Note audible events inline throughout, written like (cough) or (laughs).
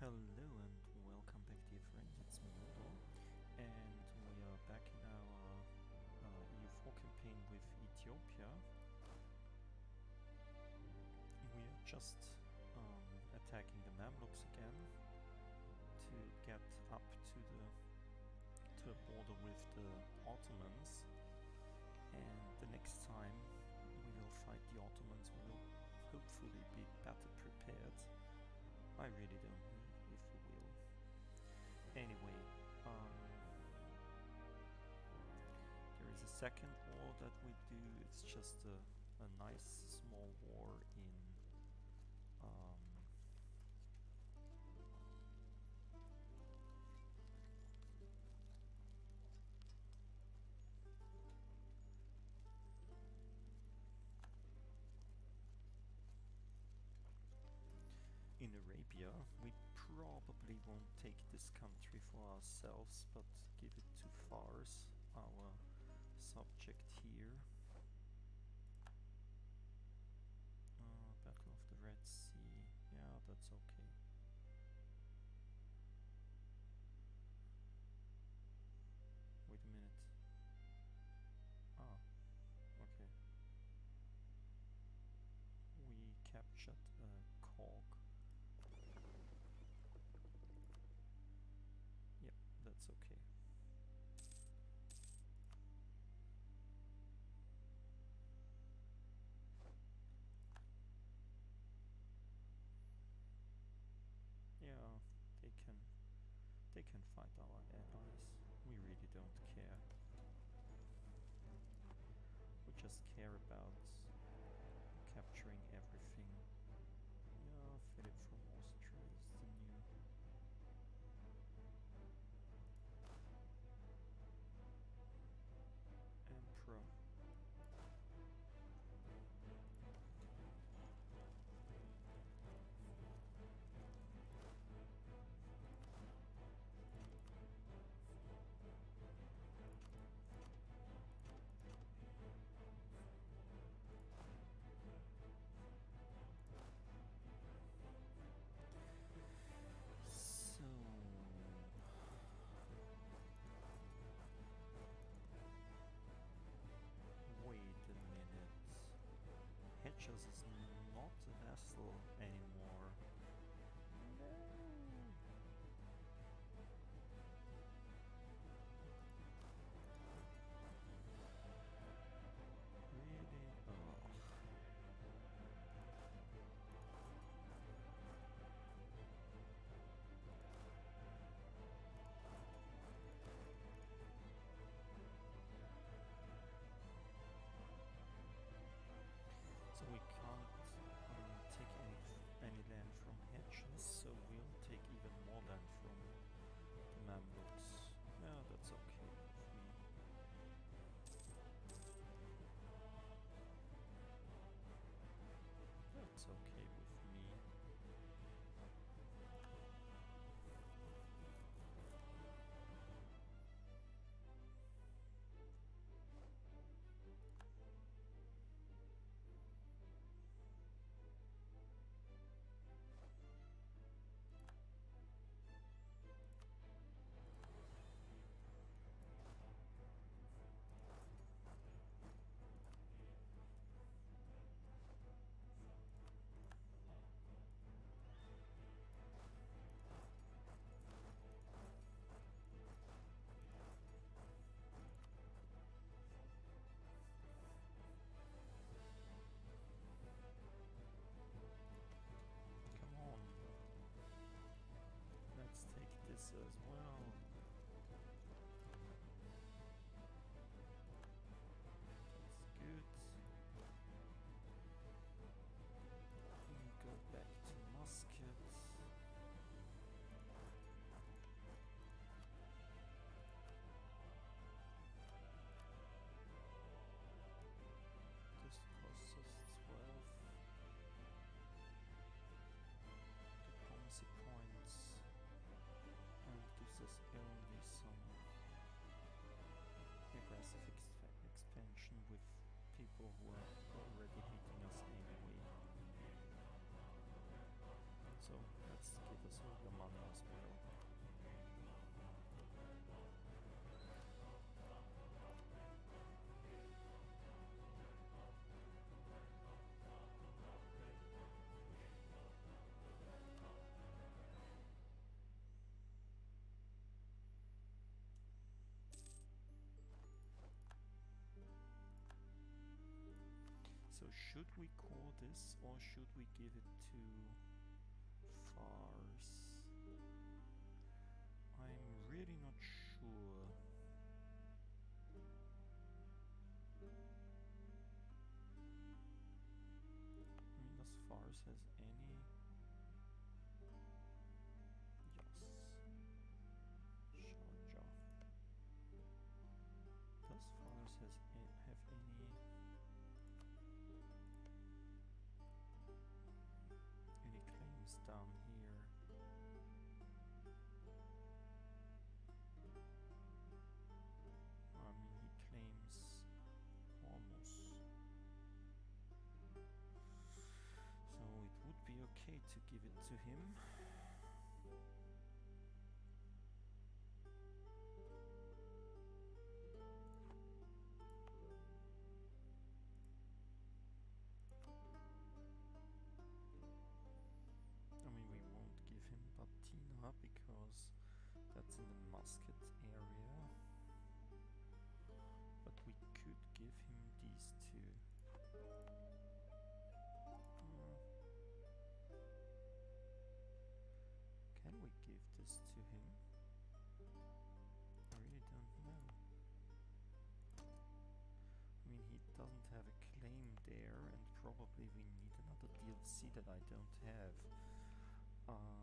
Hello and welcome back dear friends, it's me and we are back in our uh, EU4 campaign with Ethiopia. We are just um, attacking the Mamluks again to get up to the to the border with the Ottomans and the next time second war that we do. It's just a, a nice small war in um, in Arabia. We probably won't take this country for ourselves, but give it to Fars, our subject here. Care about Should we call this or should we give it to Fars? I'm really not sure. see that I don't have. Uh,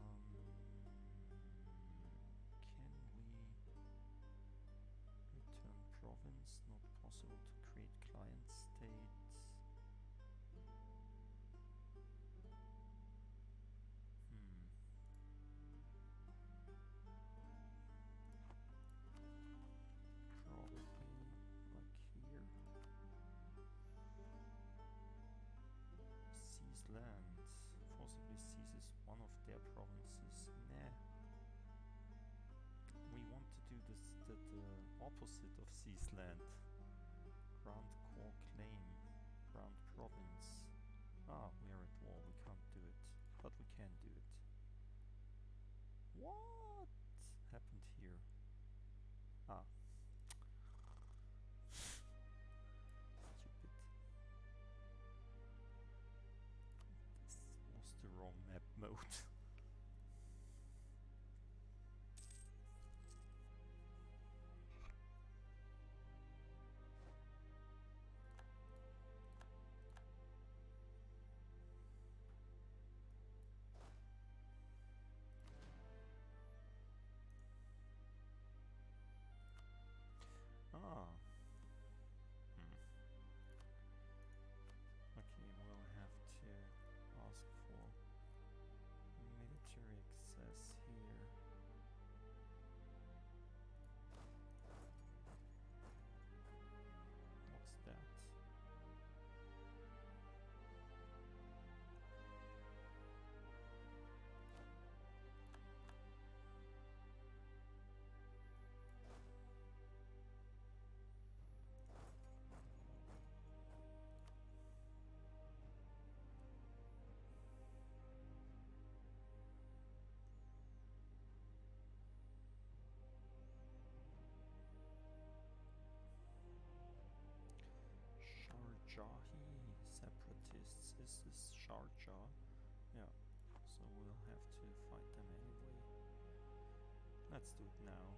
No.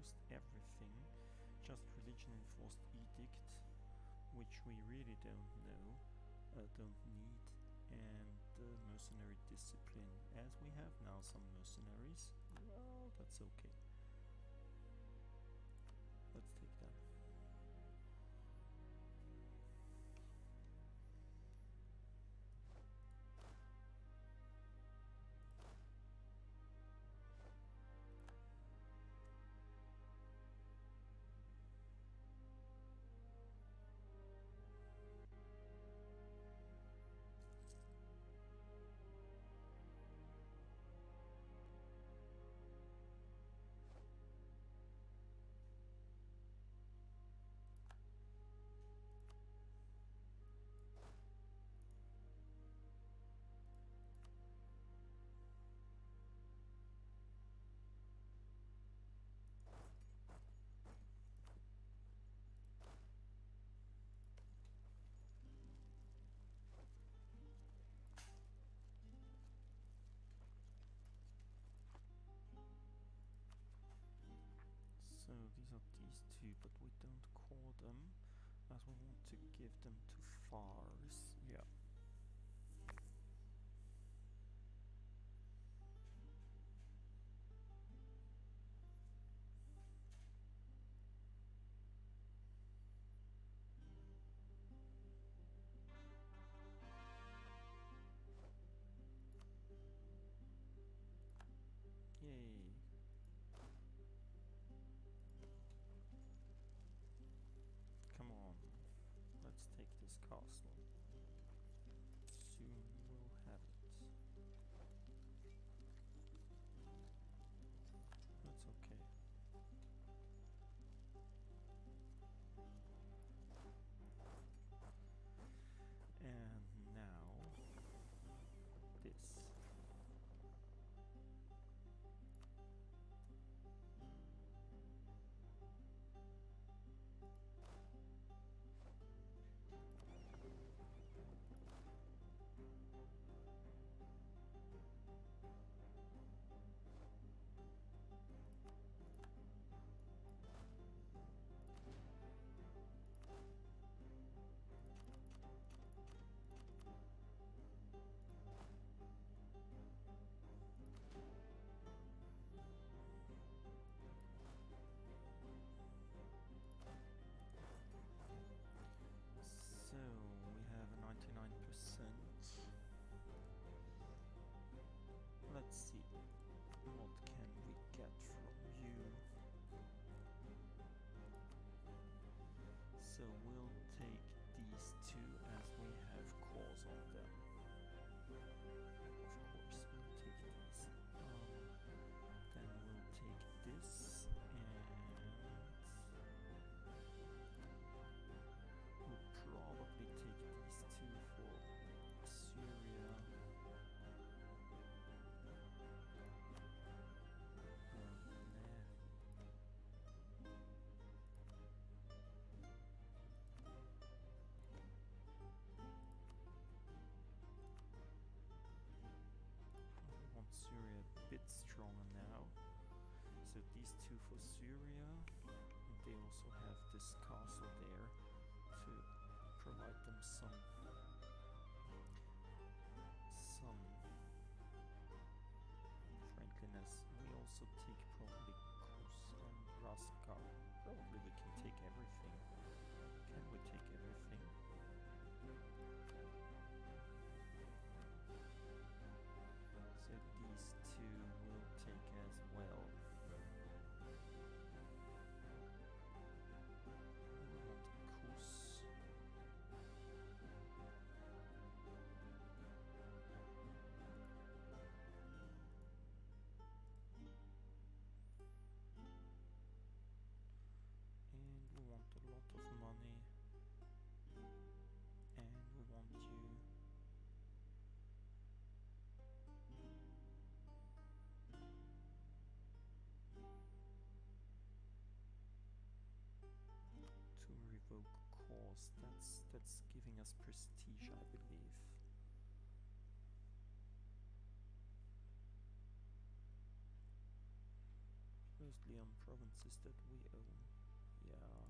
Almost everything. Just religion enforced edict, which we really don't know, uh, don't need, and uh, mercenary discipline. As we have now some mercenaries, well, that's okay. We don't call them as we want to give them to Fars. Yeah. Syria. And they also have this castle there to provide them some some friendliness. We also take probably Kos and Raska. Probably we can That's giving us prestige, I believe. Mostly on provinces that we own. Yeah.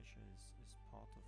Is, is part of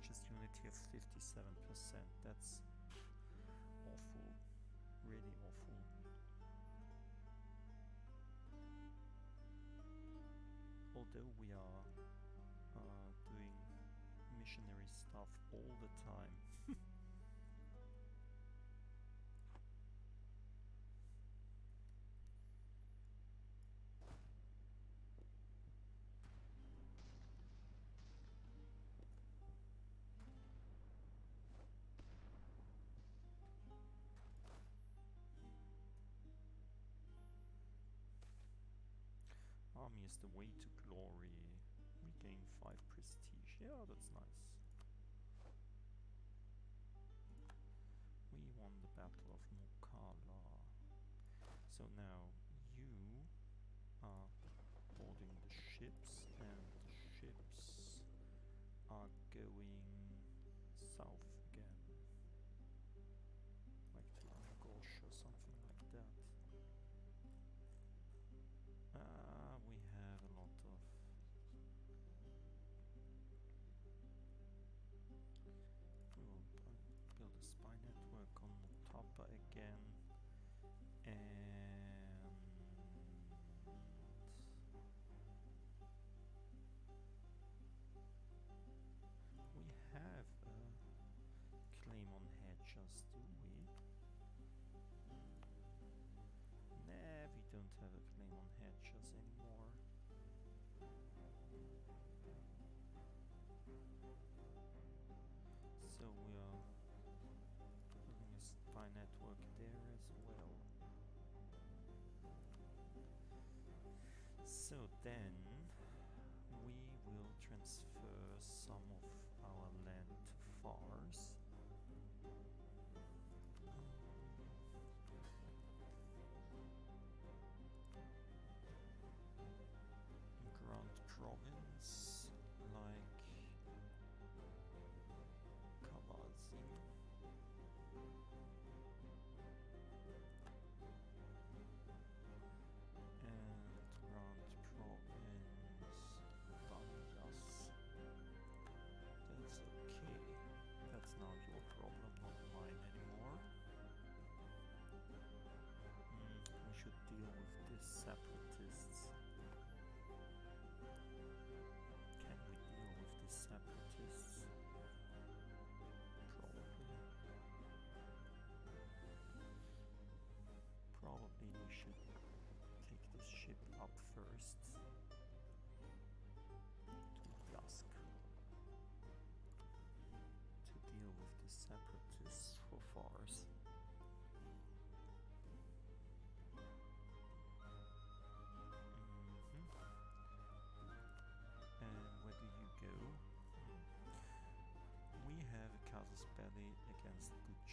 religious unity of 57%. That's awful. Really awful. Although we are uh, doing missionary stuff all the time. Is the way to glory. Regain 5 prestige. Yeah, that's nice. We won the Battle of Mokala. So now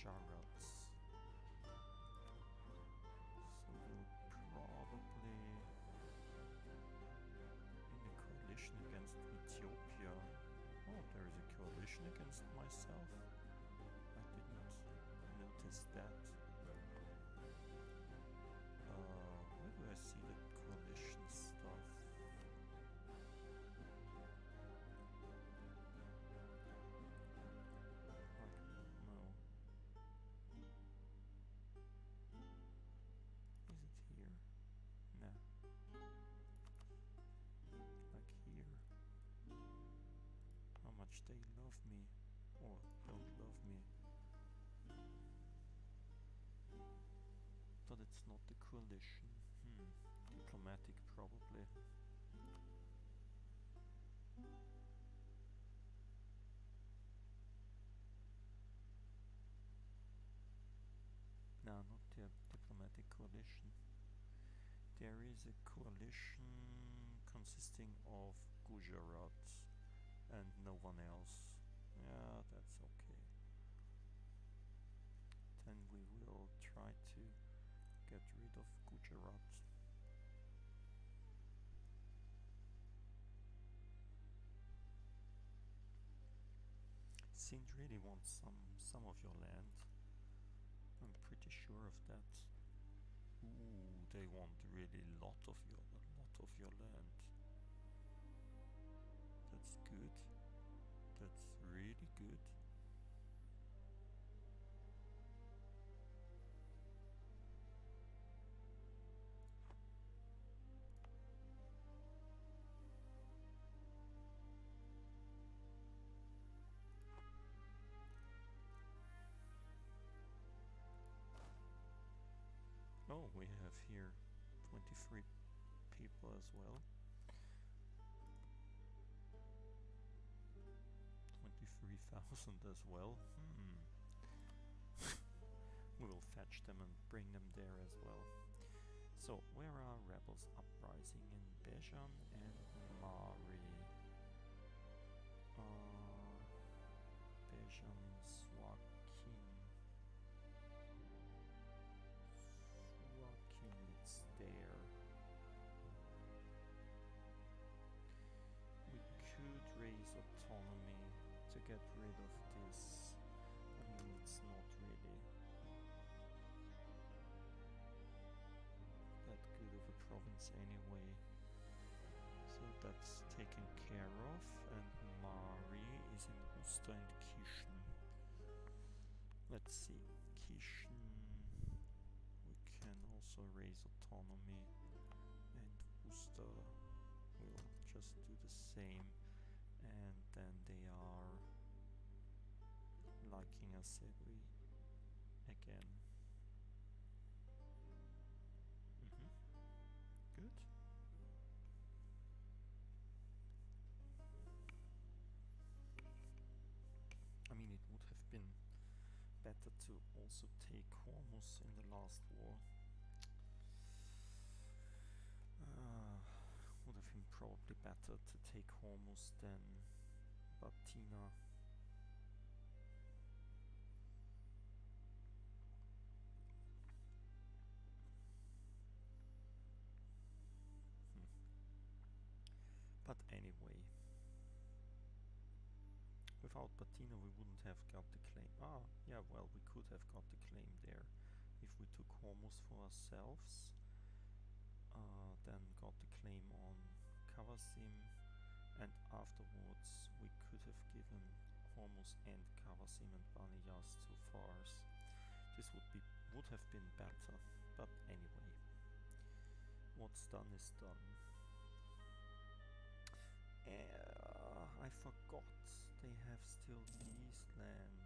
against they love me or don't love me. But it's not the coalition. Hmm. Diplomatic probably. No, not the diplomatic coalition. There is a coalition consisting of Gujarat and no one else. Yeah, that's okay. Then we will try to get rid of Gujarat. Sind really wants some some of your land. I'm pretty sure of that. Ooh, they want really lot of your lot of your land good. That's really good. Oh, we have here 23 people as well. 23,000 as well. Hmm. (laughs) we will fetch them and bring them there as well. So, where are rebels uprising in Bejan and Mari? Uh, Let's see, Kishn. We can also raise autonomy, and Usta will just do the same. And then they are liking us to also take Hormuz in the last war. Uh, would have been probably better to take Hormuz than Batina. Without Batina we wouldn't have got the claim. Ah, yeah, well, we could have got the claim there if we took Hormuz for ourselves uh, then got the claim on Kavasim and afterwards we could have given Hormuz and Kavasim and Baniyas to Fars. This would be would have been better, but anyway. What's done is done. Uh, I forgot they have still these lands.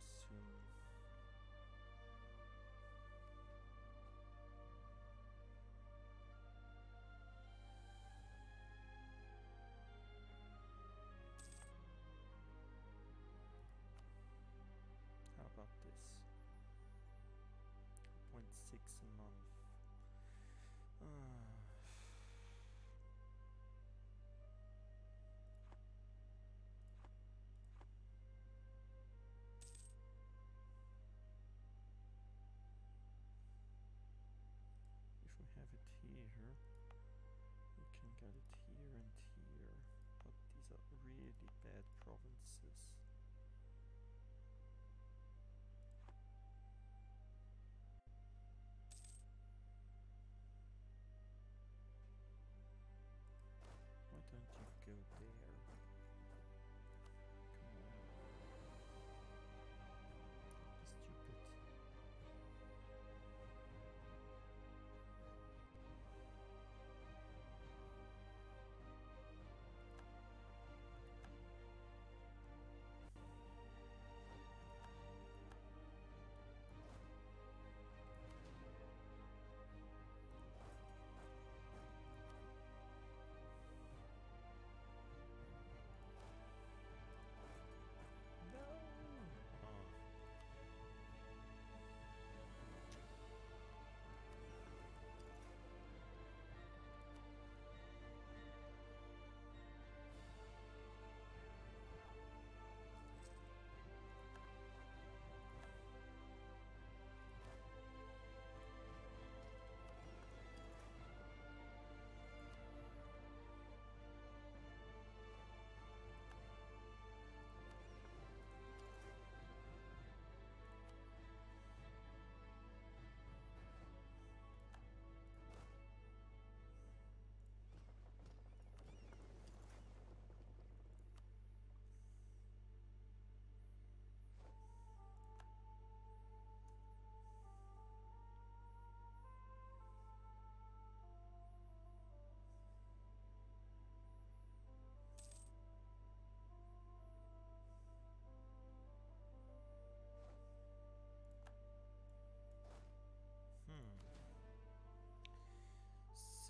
Too soon.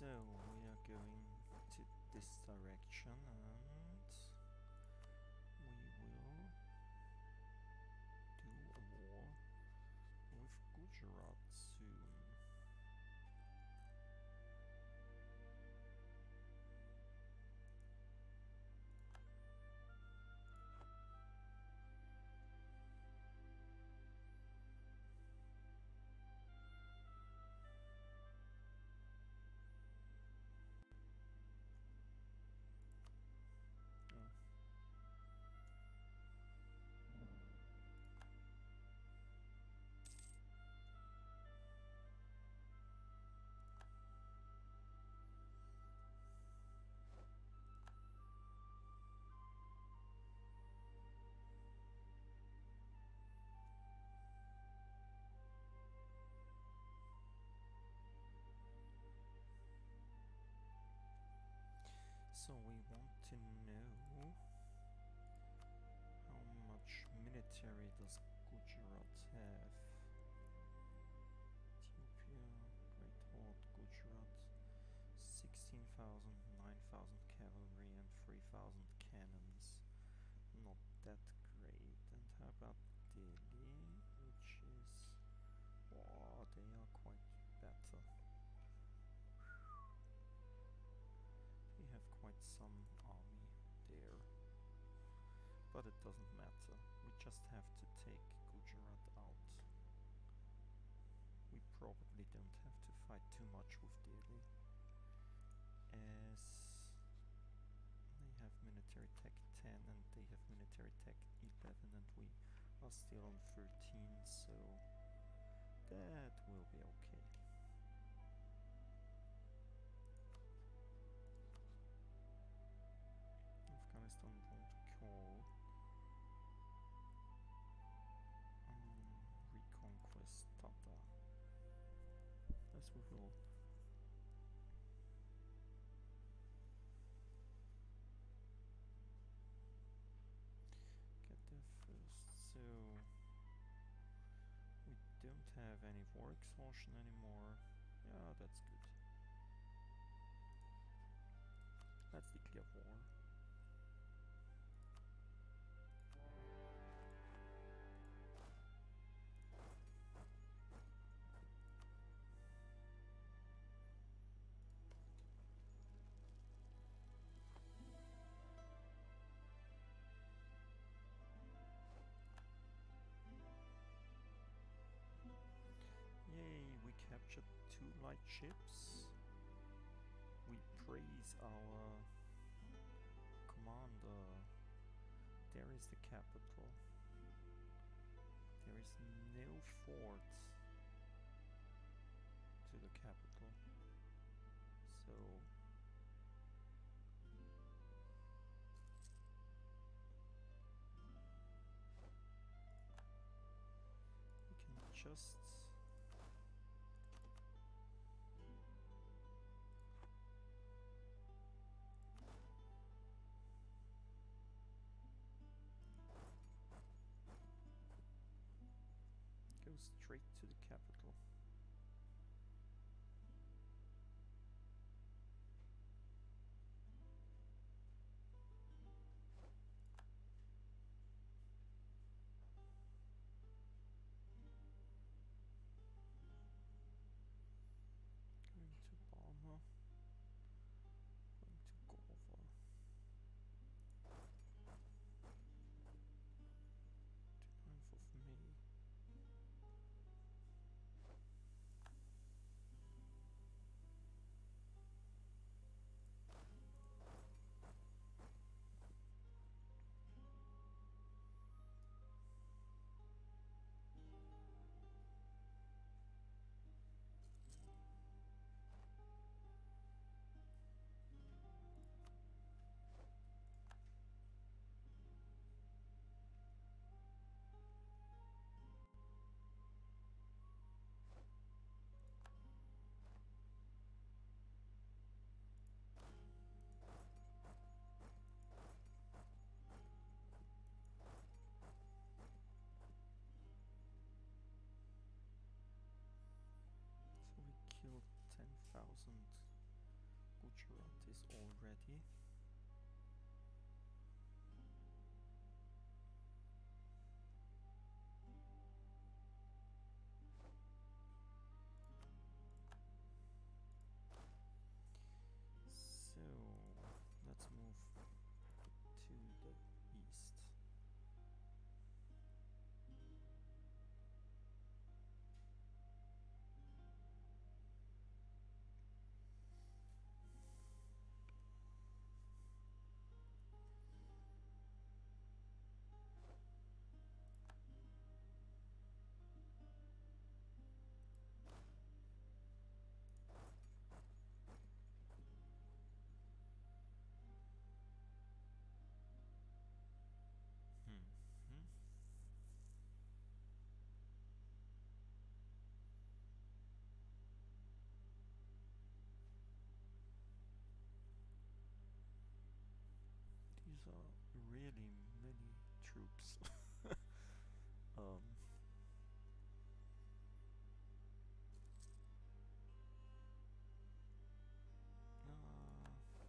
So we are going to this direction uh, So we want to know how much military does Gujarat have? Just have to take Gujarat out. We probably don't have to fight too much with Delhi. As they have military tech 10 and they have military tech 11 and we are still on 13 so that will be okay. Any exhaustion anymore. Yeah, that's good. Let's declare war. Light. We praise our commander. There is the capital. There is no fort to the capital. So we can just straight to the already. Troops. (laughs) um. uh,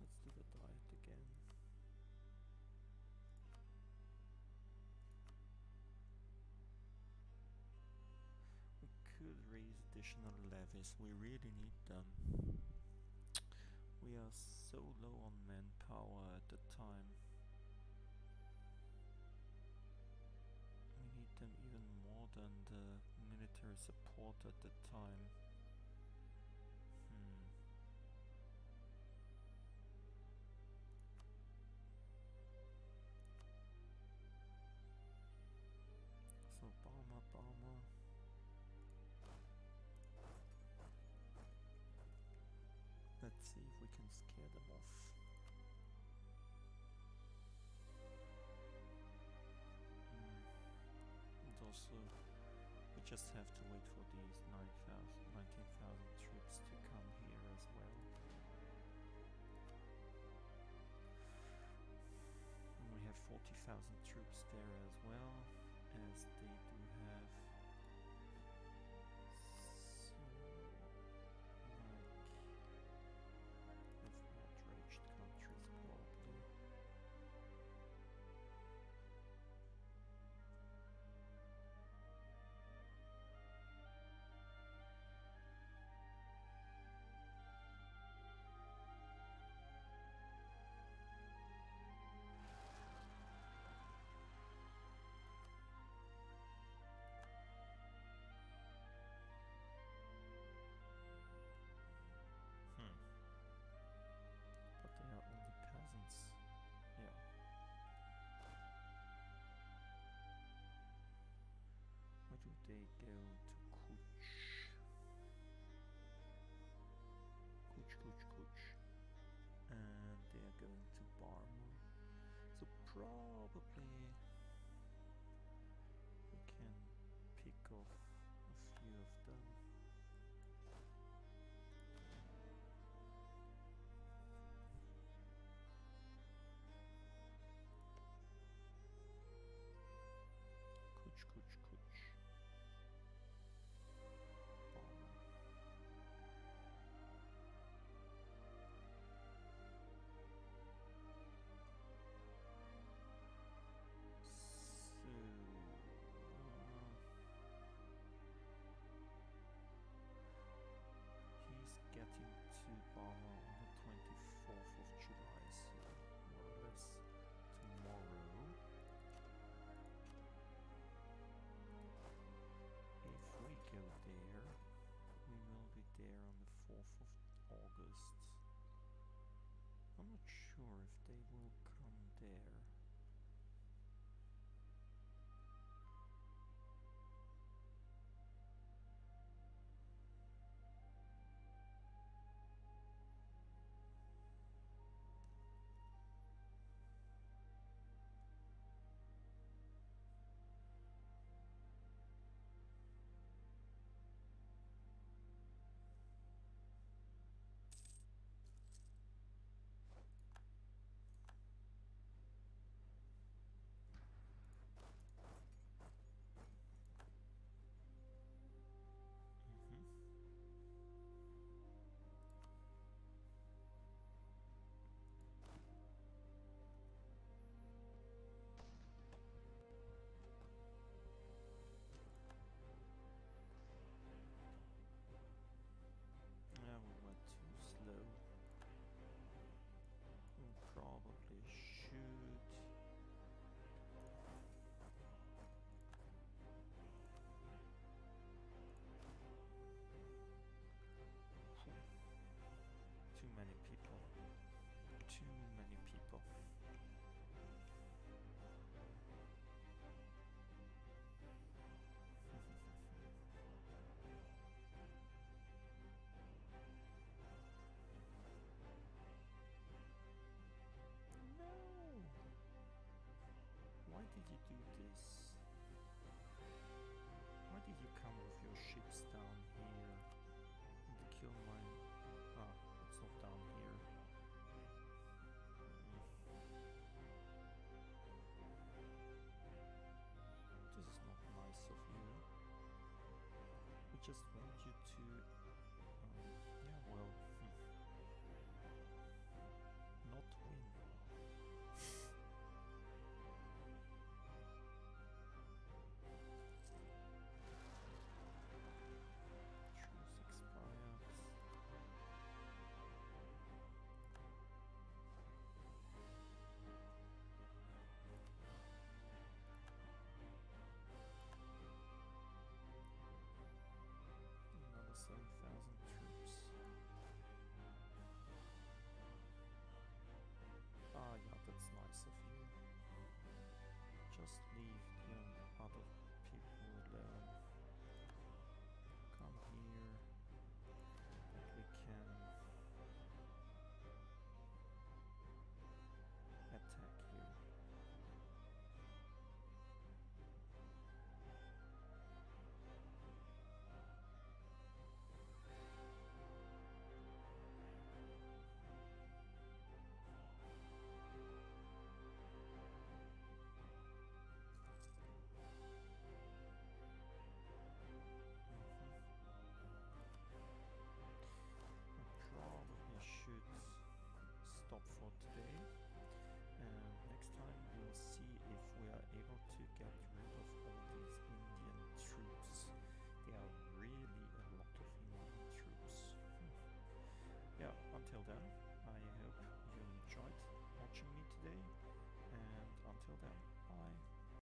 Let's do the diet again. We could raise additional levies, we really need them. We are so low on manpower at the time. We need them even more than the military support at the time. Just have to wait for these 9,000, 19,000 troops to come here as well. We have 40,000 troops there as well, as they did you do this? Why did you come with your ships down here and kill my